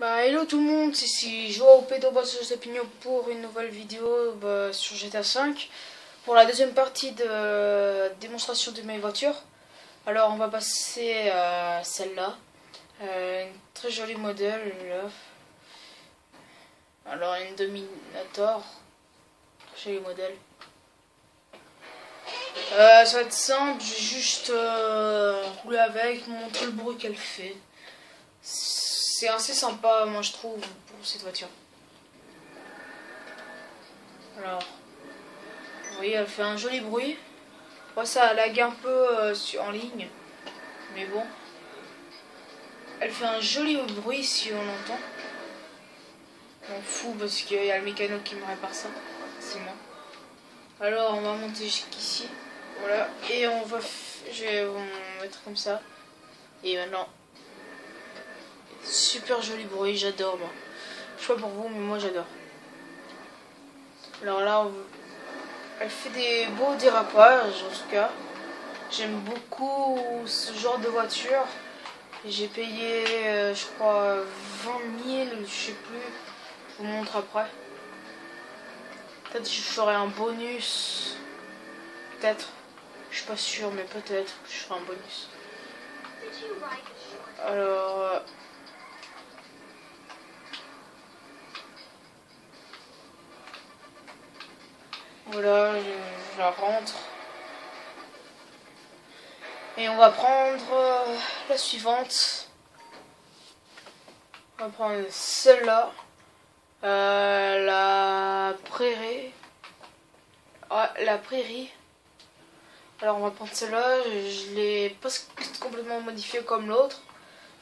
Bah hello tout le monde, ici Joao Pedro Sapigno pour une nouvelle vidéo bah, sur GTA V pour la deuxième partie de démonstration de mes voitures. Alors on va passer à celle-là, euh, une très jolie modèle là. Alors une Dominator, très joli modèle. Euh, ça va être simple, je vais juste euh, rouler avec, montrer le bruit qu'elle fait. C'est assez sympa, moi je trouve, pour cette voiture. Alors, vous voyez, elle fait un joli bruit. Moi, ça lag un peu euh, en ligne, mais bon. Elle fait un joli bruit si on l'entend. On fout parce qu'il y a le mécano qui me répare ça. C'est moi. Alors, on va monter jusqu'ici. Voilà. Et on va... Je vais mettre comme ça. Et maintenant, Super joli bruit, j'adore moi. Je sais pas pour vous, mais moi j'adore. Alors là, elle fait des beaux dérapages en tout cas. J'aime beaucoup ce genre de voiture. J'ai payé, euh, je crois, 20 000, je sais plus. Je vous montre après. Peut-être que je ferai un bonus. Peut-être. Je suis pas sûr, mais peut-être que je ferai un bonus. Alors... Voilà, je, la rentre. Et on va prendre euh, la suivante. On va prendre celle-là. Euh, la prairie. la prairie. Alors on va prendre celle-là. Je, l'ai pas complètement modifiée comme l'autre.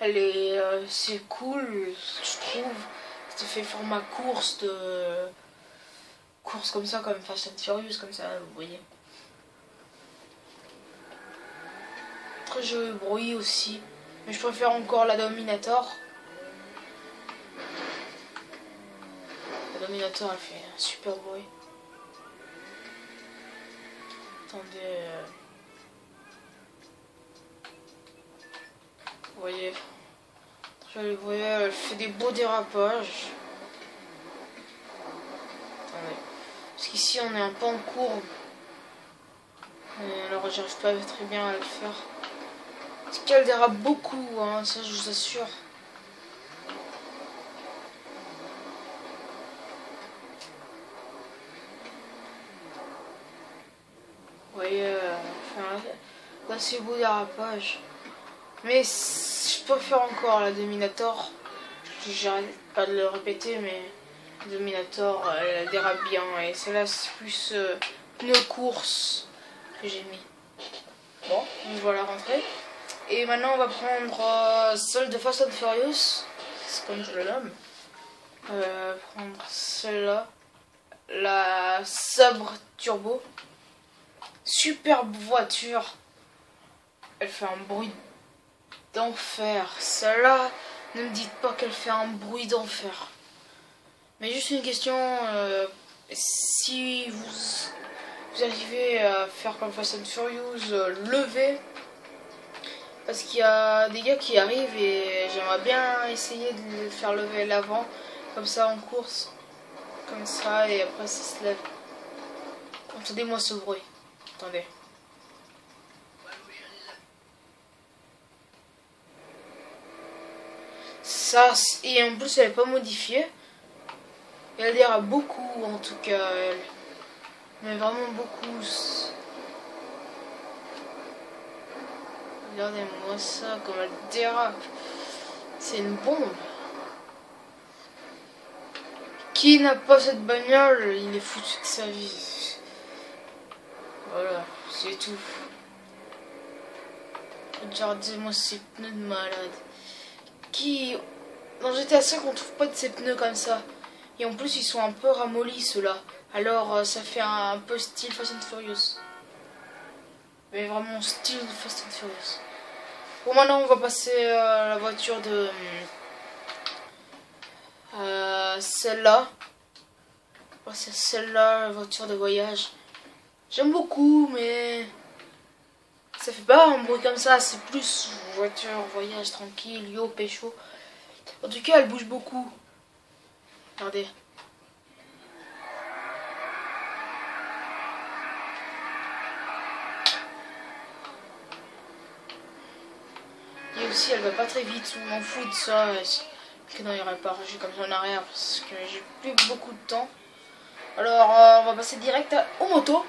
Elle est, euh, c'est cool, je trouve. Ça fait format course de course comme ça, comme Fast and Furious, comme ça, vous voyez. Très joli bruit aussi. Mais je préfère encore la Dominator. La Dominator, elle fait un super bruit. Attendez. Euh. Vous voyez. Très joli bruit. Elle fait des beaux dérapages. Parce qu'ici on est un peu en courbe. alors j'arrive pas très bien à le faire. Parce qu'elle dérape beaucoup, hein, ça je vous assure. Vous voyez, enfin, c'est beau dérapage. Mais je peux faire encore la Dominator. J'arrête pas de le répéter, mais Dominator, euh, elle dérape bien. Et celle-là, c'est plus euh, pneu course que j'ai mis. Bon, on va la rentrer. Et maintenant, on va prendre euh, celle de Fast and Furious. C'est comme je le nomme. Euh, prendre celle-là. La Sabre Turbo. Superbe voiture. Elle fait un bruit d'enfer. Celle-là, ne me dites pas qu'elle fait un bruit d'enfer. Mais juste une question, euh, si vous, vous arrivez à faire comme Fast and Furious, euh, lever, parce qu'il y a des gars qui arrivent et j'aimerais bien essayer de le faire lever l'avant, comme ça en course, comme ça, et après ça se lève. Entendez-moi ce bruit, attendez. Ça, et en plus elle n'est pas modifiée. Elle dérape beaucoup en tout cas. Mais vraiment beaucoup. Regardez-moi ça, comme elle dérape. C'est une bombe. Qui n'a pas cette bagnole? Il est foutu de sa vie. Voilà, c'est tout. Regardez-moi ces pneus de malade. Qui... Dans GTA 5, on trouve pas de ces pneus comme ça. Et en plus, ils sont un peu ramollis, ceux-là. Alors, euh, ça fait un, peu style Fast and Furious. Mais vraiment style Fast and Furious. Bon, maintenant, on va passer à la voiture de... Euh, celle-là. C'est celle-là, la voiture de voyage. J'aime beaucoup, mais... Ça fait pas un bruit comme ça, c'est plus voiture, voyage tranquille, yo, pécho. En tout cas, elle bouge beaucoup. Regardez. Et aussi, elle va pas très vite. On m'en fout de ça. Que non, il aurait pas rangé comme ça en arrière parce que j'ai plus beaucoup de temps. Alors, euh, on va passer direct aux motos.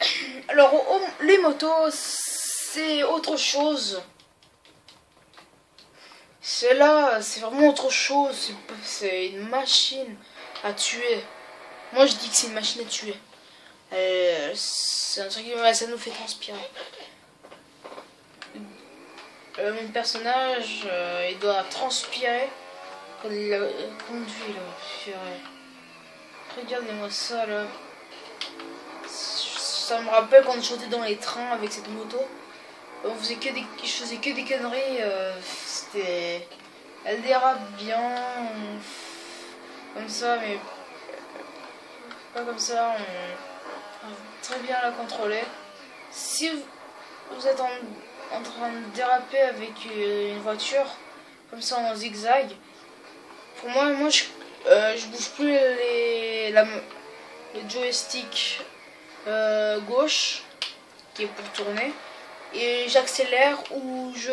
Alors, les motos, c'est autre chose. C'est là, c'est vraiment autre chose. C'est une machine à tuer. Moi, je dis que c'est une machine à tuer. Euh, c'est un truc qui ça nous fait transpirer. Euh, mon personnage, euh, il doit transpirer quand il conduit là. Regardez-moi ça là. Ça me rappelle quand je chantais dans les trains avec cette moto. On faisait que des, je faisais que des conneries. Elle dérape bien, comme ça, mais pas comme ça. On, très bien la contrôler. Si vous, êtes en, train de déraper avec une voiture, comme ça en zigzag, pour moi, moi je, euh, bouge plus les, la, joystick euh, gauche qui est pour tourner et j'accélère ou je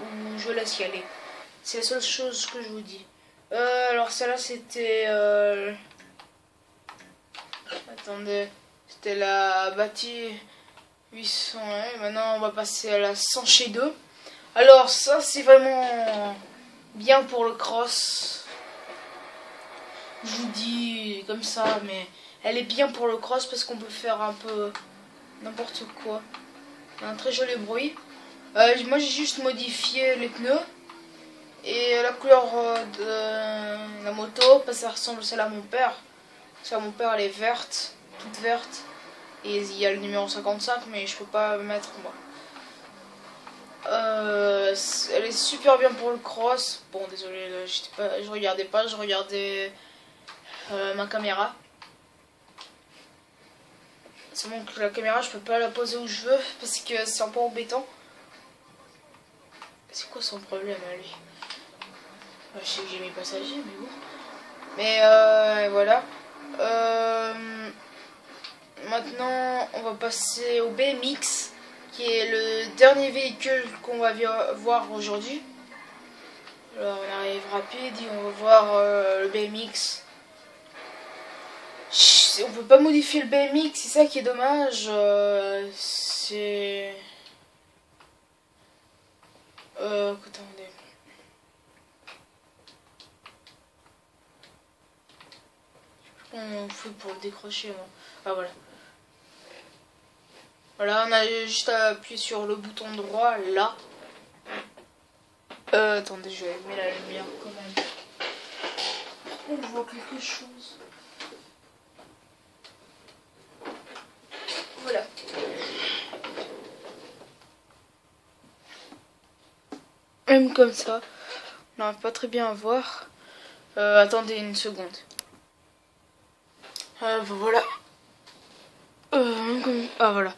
ou je laisse y aller. C'est la seule chose que je vous dis. Euh, alors celle-là c'était... Euh... Attendez, c'était la bâtie 800. Maintenant on va passer à la 100 chez 2. Alors ça c'est vraiment bien pour le cross. Je vous dis comme ça, mais elle est bien pour le cross parce qu'on peut faire un peu n'importe quoi un très joli bruit. Euh, moi j'ai juste modifié les pneus et la couleur euh, de la moto parce que ça ressemble à celle à mon père. Ça mon père elle est verte, toute verte et il y a le numéro 55 mais je peux pas mettre moi. Euh, elle est super bien pour le cross. Bon désolé, pas, je regardais pas, je regardais ma caméra. C'est bon que la caméra, je peux pas la poser où je veux parce que c'est un peu embêtant. Quoi son problème à lui? Je sais que j'ai mes passagers, mais bon. Mais euh, voilà. Euh, maintenant, on va passer au BMX, qui est le dernier véhicule qu'on va voir aujourd'hui. Alors, on arrive rapide et on va voir euh, le BMX on peut pas modifier le BMX, c'est ça qui est dommage. C'est. Euh, attendez. On fait pour le décrocher, moi. Ah, voilà. Voilà, on a juste à appuyer sur le bouton droit, là. Euh, attendez, je vais mettre la lumière quand même. On voit quelque chose. Même comme ça, on n'arrive pas très bien à voir. Euh, attendez une seconde. Euh, voilà. Euh, ah voilà.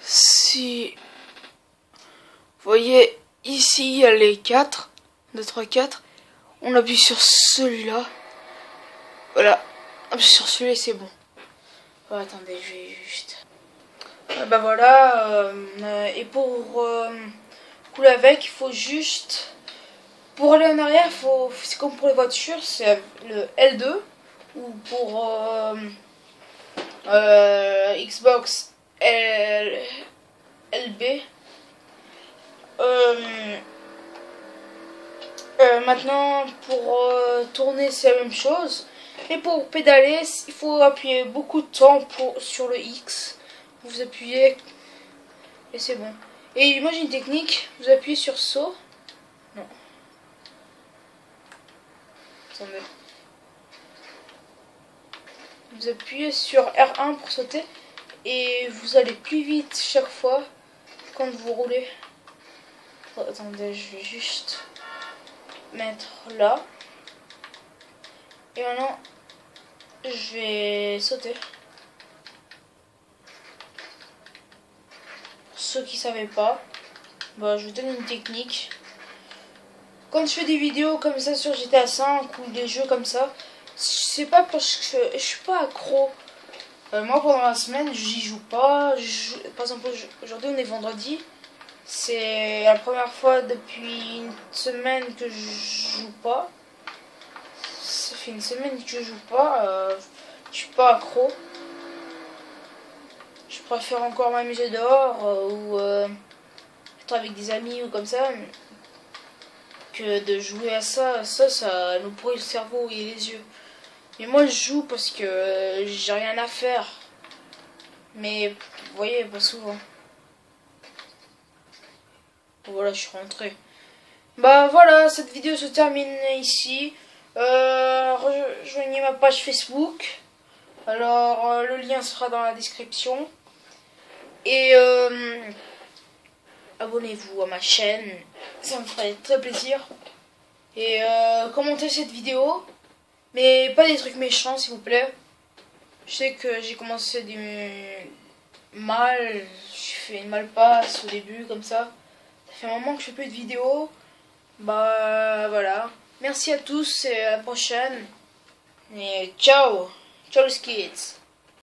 Si vous voyez ici il y a les 4, 2, 3, 4. On appuie sur celui-là. Voilà. Sur celui-là c'est bon. Attendez, je vais juste. bah voilà. et pour couler avec, il faut juste... Pour aller en arrière, faut, c'est comme pour les voitures, c'est le L2. Ou pour euh, euh, Xbox L, LB. Euh, maintenant, pour tourner, c'est la même chose. Et pour pédaler, il faut appuyer beaucoup de temps pour, sur le X. Vous appuyez et c'est bon. Et moi j'ai une technique, vous appuyez sur saut. Non. Attendez. Vous appuyez sur R1 pour sauter et vous allez plus vite chaque fois quand vous roulez. Oh, attendez, je vais juste mettre là. Et maintenant, je vais sauter. Ceux qui savaient pas, bah, je vous donne une technique. quand je fais des vidéos comme ça sur GTA 5 ou des jeux comme ça, c'est pas parce que je, suis pas accro. Euh, moi pendant la semaine j'y joue pas. par exemple aujourd'hui on est vendredi. C'est la première fois depuis une semaine que je joue pas. Ça fait une semaine que je joue pas. Euh, je suis pas accro. Préfère encore m'amuser dehors euh, ou être avec des amis ou comme ça que de jouer à ça, ça, ça nous pourrit le cerveau et les yeux. Mais moi, je joue parce que j'ai rien à faire. Mais, vous voyez, pas souvent. Voilà, je suis rentré. Bah voilà, cette vidéo se termine ici. Euh, rejoignez ma page Facebook. Alors, euh, le lien sera dans la description. Et... Euh, abonnez-vous à ma chaîne, ça me ferait très plaisir. Et euh, commentez cette vidéo, mais pas des trucs méchants s'il vous plaît. Je sais que j'ai commencé du mal, j'ai fait une mal passe au début comme ça. Ça fait un moment que je fais plus de vidéos. Bah voilà. Merci à tous et à la prochaine. Et ciao Ciao les kids